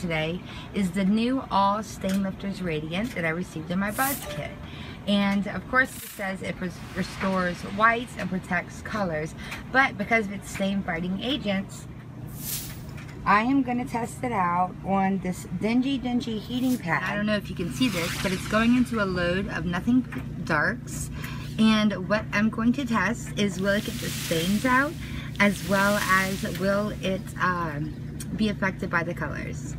today is the new All Stain Lifters Radiant that I received in my buzz kit. And of course it says it restores whites and protects colors, but because of its stain fighting agents, I am going to test it out on this Dingy Dingy heating pad. I don't know if you can see this, but it's going into a load of Nothing Darks. And what I'm going to test is will it get the stains out as well as will it um, be affected by the colors.